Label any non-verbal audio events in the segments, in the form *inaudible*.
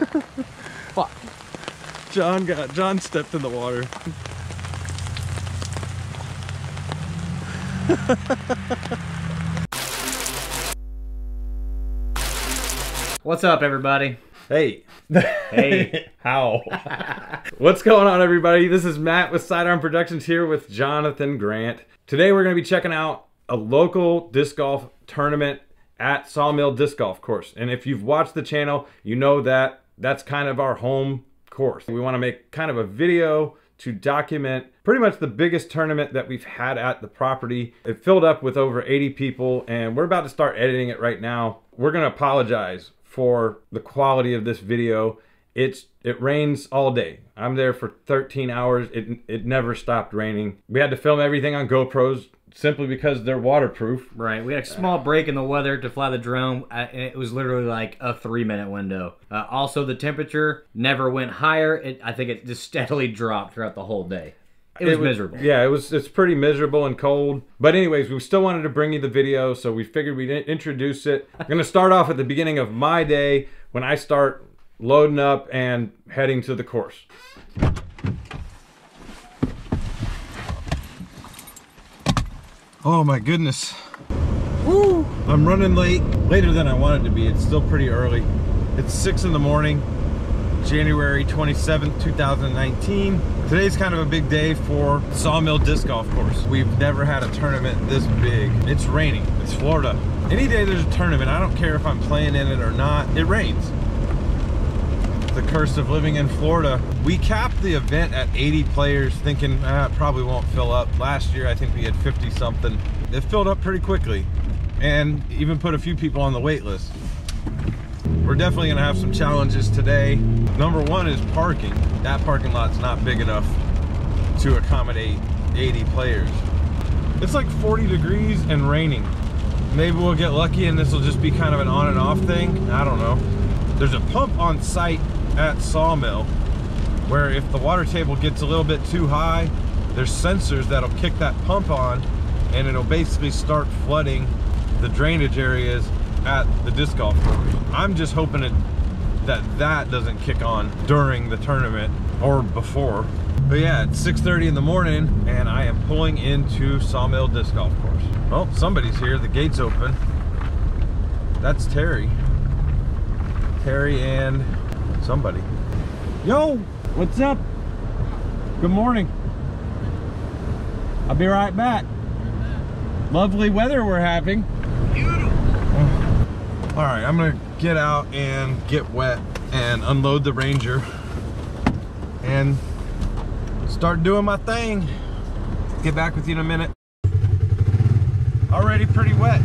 Fuck. John got John stepped in the water. What's up, everybody? Hey. Hey. *laughs* How? *laughs* What's going on, everybody? This is Matt with Sidearm Productions here with Jonathan Grant. Today we're going to be checking out a local disc golf tournament at Sawmill Disc Golf Course. And if you've watched the channel, you know that that's kind of our home course. We want to make kind of a video to document pretty much the biggest tournament that we've had at the property. It filled up with over 80 people and we're about to start editing it right now. We're going to apologize for the quality of this video. It's it rains all day. I'm there for 13 hours. It it never stopped raining. We had to film everything on GoPros simply because they're waterproof. Right, we had a small break in the weather to fly the drone, and it was literally like a three-minute window. Uh, also, the temperature never went higher. It, I think it just steadily dropped throughout the whole day. It was miserable. Yeah, it was. It's pretty miserable and cold. But anyways, we still wanted to bring you the video, so we figured we'd in- introduce it. I'm gonna start off at the beginning of my day when I start loading up and heading to the course. Oh my goodness. Woo! I'm running late, later than I wanted to be. It's still pretty early. It's six in the morning. January 27th, 2019. Today's kind of a big day for Sawmill Disc Golf Course. We've never had a tournament this big. It's raining. It's Florida. Any day there's a tournament, I don't care if I'm playing in it or not, it rains. The curse of living in Florida. We capped the event at 80 players thinking ah, it probably won't fill up. Last year I think we had 50 something. It filled up pretty quickly and even put a few people on the wait list. We're definitely gonna have some challenges today. Number one is parking. That parking lot's not big enough to accommodate 80 players. It's like 40 degrees and raining. Maybe we'll get lucky and this will just be kind of an on and off thing. I don't know. There's a pump on site at Sawmill where if the water table gets a little bit too high, there's sensors that'll kick that pump on and it'll basically start flooding the drainage areas at the disc golf course. I'm just hoping it, that that doesn't kick on during the tournament or before. But yeah, it's 6.30 in the morning and I am pulling into Sawmill Disc Golf Course. Well, somebody's here, the gate's open. That's Terry. Terry and somebody. Yo, what's up? Good morning. I'll be right back. Lovely weather we're having. All right, I'm gonna get out and get wet and unload the Ranger and start doing my thing. Get back with you in a minute. Already pretty wet.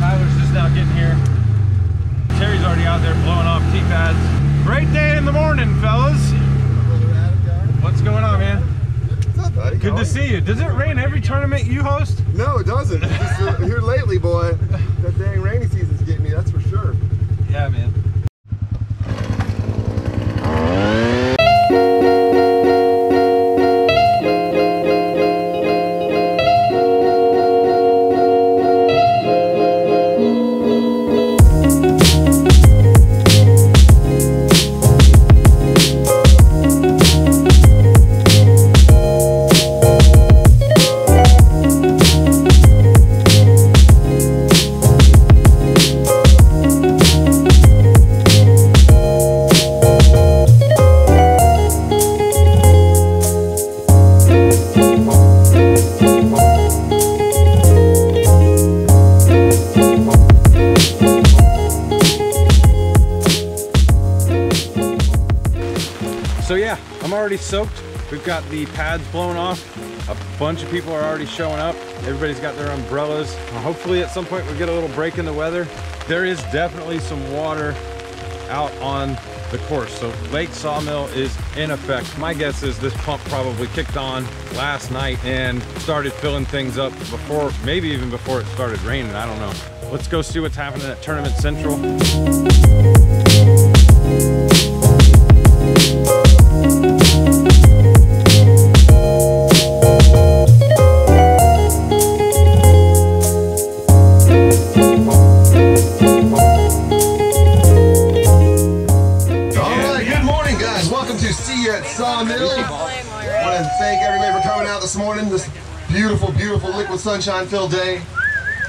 Tyler's just now getting here. Terry's already out there blowing T-pads. Great day in the morning, fellas. What's going on, man? Up? Good to see you. Does it rain every tournament you host? No, it doesn't. Just, uh, here lately, boy, that dang rainy season's getting me, that's for sure. Yeah, man. So yeah, I'm already soaked. We've got the pads blown off. A bunch of people are already showing up. Everybody's got their umbrellas. Hopefully at some point we get a little break in the weather. There is definitely some water out on the course. So Lake Sawmill is in effect. My guess is this pump probably kicked on last night and started filling things up before, maybe even before it started raining. I don't know. Let's go see what's happening at Tournament Central. Sunshine filled day.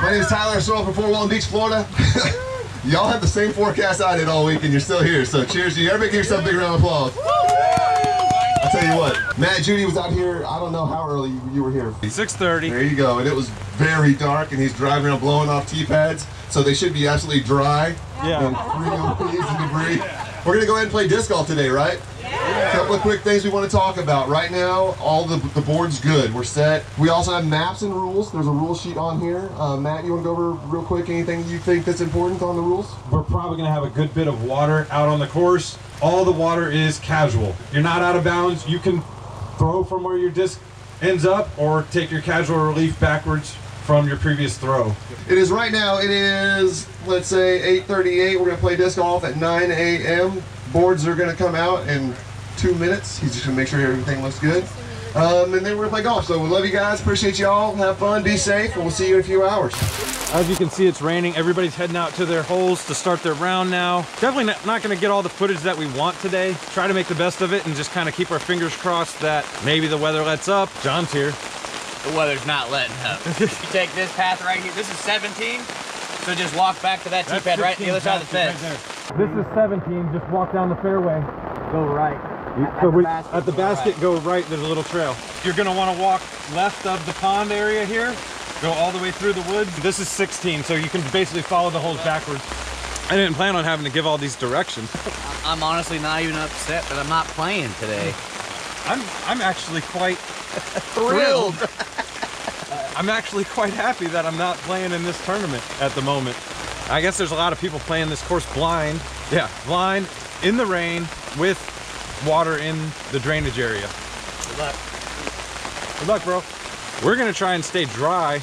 My name is Tyler Searle from Fort Walton Beach, Florida. *laughs* Y'all have the same forecast I did all week and you're still here. So cheers to you. Everybody give yourself a big round of applause. I'll tell you what, Matt Judy was out here, I don't know how early you, were here. 6:30. There you go. And it was very dark and he's driving around blowing off T-pads. So they should be absolutely dry Yeah. and free of debris. We're gonna go ahead and play disc golf today, right? Couple of quick things we want to talk about. Right now, all the, the board's good. We're set. We also have maps and rules. There's a rule sheet on here. Uh, Matt, you want to go over real quick anything you think that's important on the rules? We're probably gonna have a good bit of water out on the course. All the water is casual. You're not out of bounds. You can throw from where your disc ends up or take your casual relief backwards from your previous throw. It is right now. It is let's say 8:38. We're gonna play disc golf at 9 a.m. Boards are gonna come out in two minutes. He's just gonna make sure everything looks good. Um, and then we're gonna play golf. So we love you guys. Appreciate y'all. Have fun. Be safe. And we'll see you in a few hours. As you can see, it's raining. Everybody's heading out to their holes to start their round now. Definitely not, not going to get all the footage that we want today. Try to make the best of it and just kind of keep our fingers crossed that maybe the weather lets up. John's here. The weather's not letting up. *laughs* you take this path right here. This is 17. So just walk back to that tee pad right on the other side of the fence. This is 17. Just walk down the fairway. Go right. So the we, basket, at the go basket, right. go right. There's a little trail. You're gonna want to walk left of the pond area here. Go all the way through the woods. This is 16, so you can basically follow the holes backwards. I didn't plan on having to give all these directions. I'm honestly not even upset that I'm not playing today. *laughs* I'm I'm actually quite *laughs* Thrilled. *laughs* I'm actually quite happy that I'm not playing in this tournament at the moment. I guess there's a lot of people playing this course blind. Yeah, blind in the rain with water in the drainage area. Good luck. Good luck, bro. We're gonna try and stay dry.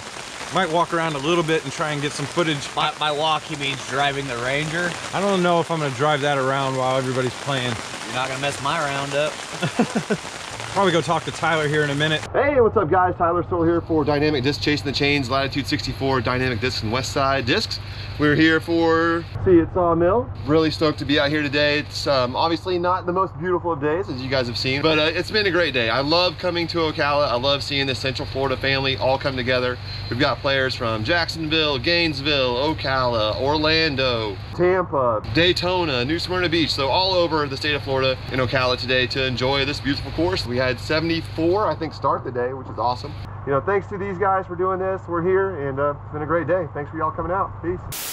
Might walk around a little bit and try and get some footage. By, by walk, he means driving the Ranger. I don't know if I'm gonna drive that around while everybody's playing. You're not gonna mess my round up. *laughs* Probably go talk to Tyler here in a minute. Hey, what's up, guys? Tyler Searle here for Dynamic Disc Chasing the Chains, Latitude 64 Dynamic Discs and Westside Discs. We're here for See at Sawmill. Really stoked to be out here today. It's um, obviously not the most beautiful of days, as you guys have seen, but uh, it's been a great day. I love coming to Ocala. I love seeing the Central Florida family all come together. We've got players from Jacksonville, Gainesville, Ocala, Orlando, Tampa, Daytona, New Smyrna Beach. So all over the state of Florida in Ocala today to enjoy this beautiful course. We had 74, I think, start the day, which is awesome. You know, thanks to these guys for doing this. We're here and uh, it's been a great day. Thanks for y'all coming out. Peace.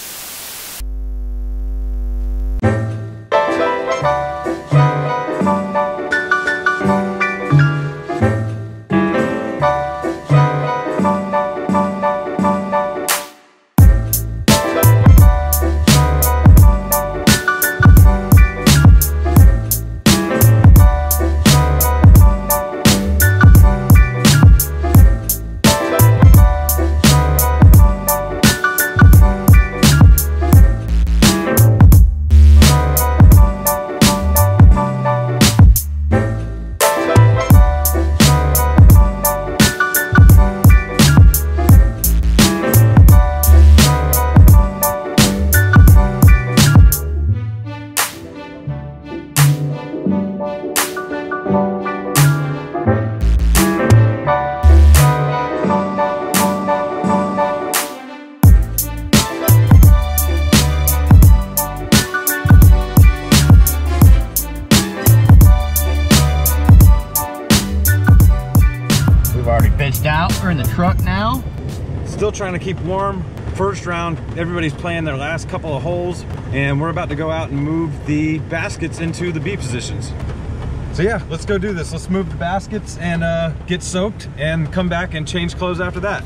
Pitched out. We're in the truck now. Still trying to keep warm. First round, everybody's playing their last couple of holes, and we're about to go out and move the baskets into the B positions. So yeah, let's go do this. Let's move the baskets and uh, get soaked and come back and change clothes after that.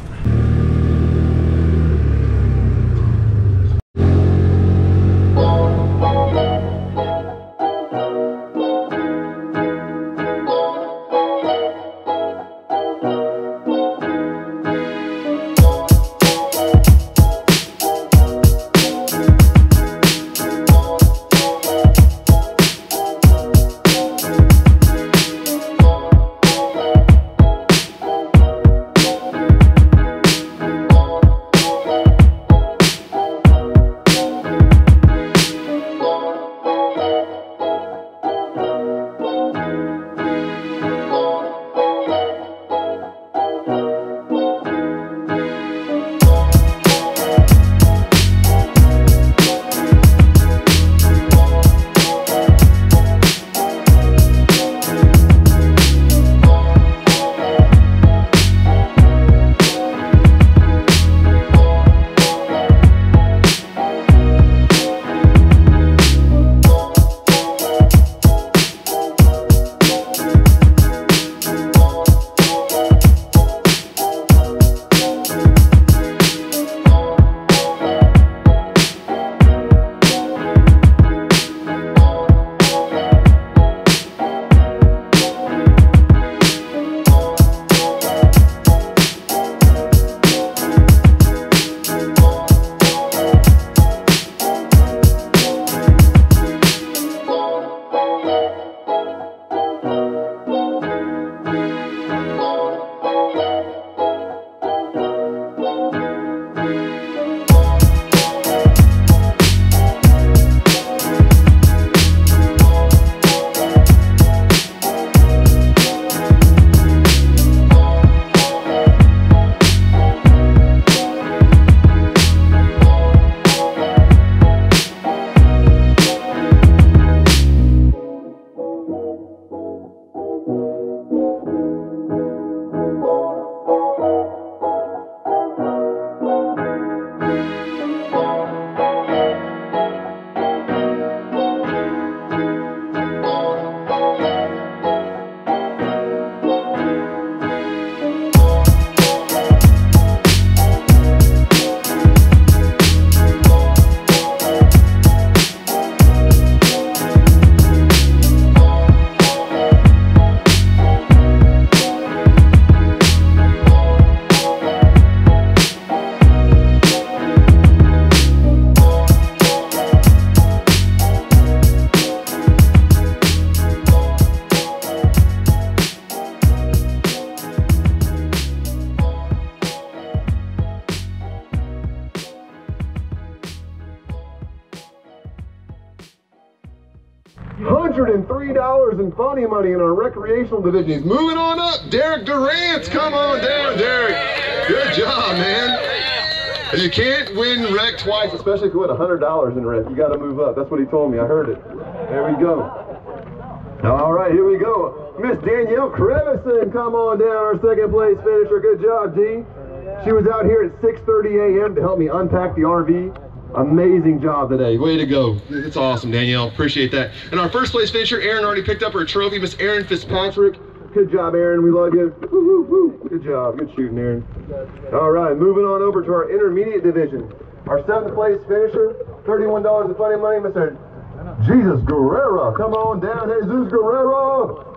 $103 in funny money in our recreational division. He's moving on up. Derek Durant, come on down, Derek. Good job, man. You can't win rec twice, especially if you win $100 in rec. You got to move up. That's what he told me. I heard it. There we go. All right, here we go. Miss Danielle Crevison, come on down, our second place finisher. Good job, D. She was out here at 6.30 a.m. to help me unpack the RV. Amazing job today. Way to go. It's awesome, Danielle. Appreciate that. And our first place finisher, Erin already picked up her trophy. Miss Erin Fitzpatrick. Good job, Aaron. We love you. Woo, woo, woo. Good job. Good shooting, Aaron. All right, moving on over to our intermediate division. Our seventh place finisher, $31 in funny money, Mr. Jesus Guerrero. Come on down, Jesus Guerrero.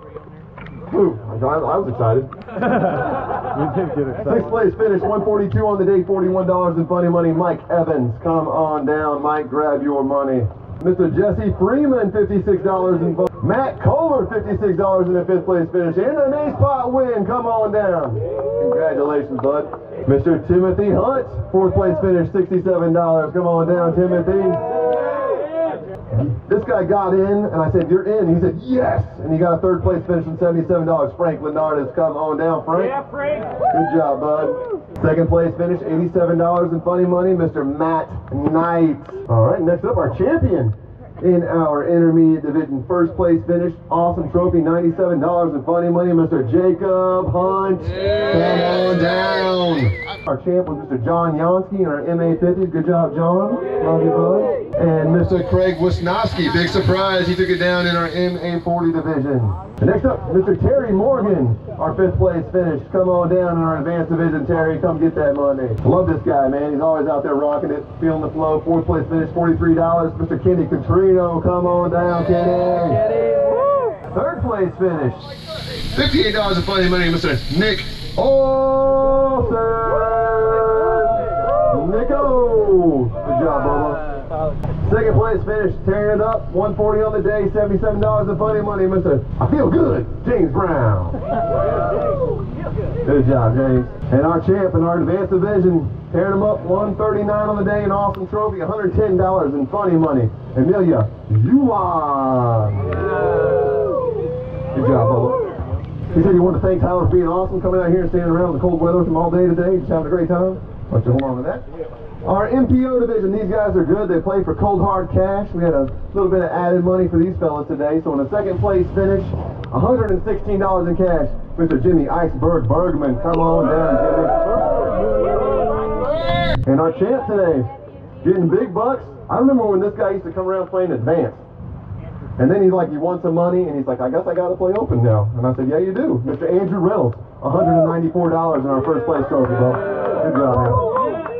Whew, I, I was excited. *laughs* You did get Sixth place finish, 142 on the day, $41 in funny money. Mike Evans, come on down. Mike, grab your money. Mr. Jesse Freeman, $56 in fun. Matt Kohler, $56 in the fifth place finish. And an A spot win, come on down. Congratulations, bud. Mr. Timothy Hunt, fourth place finish, $67. Come on down, Timothy. This guy got in, and I said, "You're in." He said, "Yes," and he got a third place finish and seventy-seven dollars. Frank Lenardis, come on down, Frank. Yeah, Frank. Good job, bud. Second place finish, eighty-seven dollars in funny money, Mr. Matt Knight. All right, next up, our champion in our intermediate division, first place finish, awesome trophy, ninety-seven dollars in funny money, Mr. Jacob Hunt. Come on down. Our champ was Mr. John Yansky in our MA50s. Good job, John. Love you, bud. And Mr. Craig Wisnowski. Big surprise. He took it down in our MA40 division. And next up, Mr. Terry Morgan, our fifth place finish. Come on down in our advanced division, Terry. Come get that money. Love this guy, man. He's always out there rocking it, feeling the flow. Fourth place finish, $43. Mr. Kenny Catrino. Come on down, Kenny. Third place finish. $58 in funny money, Mr. Nick Olsen. Nico. Good job, Bubba. Second place finish, tearing it up. 140 on the day, $77 in funny money, Mr. I feel good, James Brown. *laughs* Good job, James. And our champ in our advanced division, tearing them up, 139 on the day, an awesome trophy, $110 in funny money. Amelia Yuan. Good job, Bubba. He said you want to thank Tyler for being awesome, coming out here and standing around in the cold weather with him all day today, just having a great time. Bunch of hold on to that. Our MPO division, these guys are good. They play for cold hard cash. We had a little bit of added money for these fellas today. So in a second place finish, $116 in cash. Mr. Jimmy Iceberg Bergman. Come on down, Jimmy. And our champ today, getting big bucks. I remember when this guy used to come around playing advanced. And then he's like, you want some money? And he's like, I guess I got to play open now. And I said, yeah, you do. Mr. Andrew Reynolds, $194 in our first place trophy, bro. Good job, man.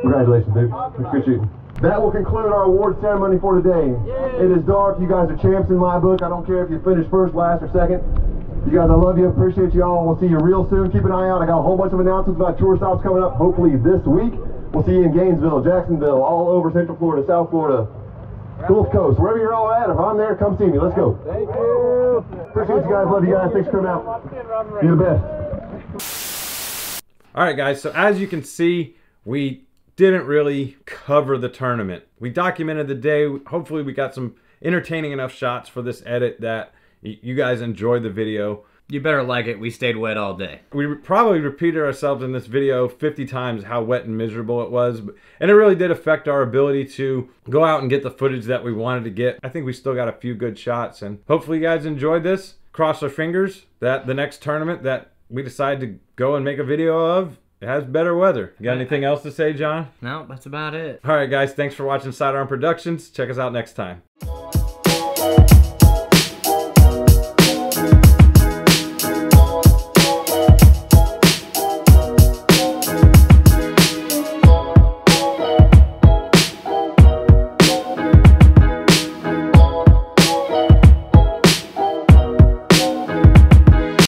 Congratulations, dude. Good shooting. That will conclude our award ceremony for today. It is dark. You guys are champs in my book. I don't care if you finish first, last, or second. You guys, I love you. Appreciate you all. We'll see you real soon. Keep an eye out. I got a whole bunch of announcements about tour stops coming up, hopefully this week. We'll see you in Gainesville, Jacksonville, all over Central Florida, South Florida, Gulf Coast, wherever you're all at. If I'm there, come see me. Let's go. Thank you. Appreciate you guys. Love you guys. Thanks for coming out. You're the best. All right, guys. So as you can see, we didn't really cover the tournament. We documented the day. Hopefully, we got some entertaining enough shots for this edit that you guys enjoyed the video. You better like it. We stayed wet all day. We probably repeated ourselves in this video 50 times how wet and miserable it was. And it really did affect our ability to go out and get the footage that we wanted to get. I think we still got a few good shots. And hopefully, you guys enjoyed this. Cross our fingers that the next tournament that we decide to go and make a video of has better weather. You got anything else to say, John? No, that's about it. All right, guys. Thanks for watching Sidearm Productions. Check us out next time.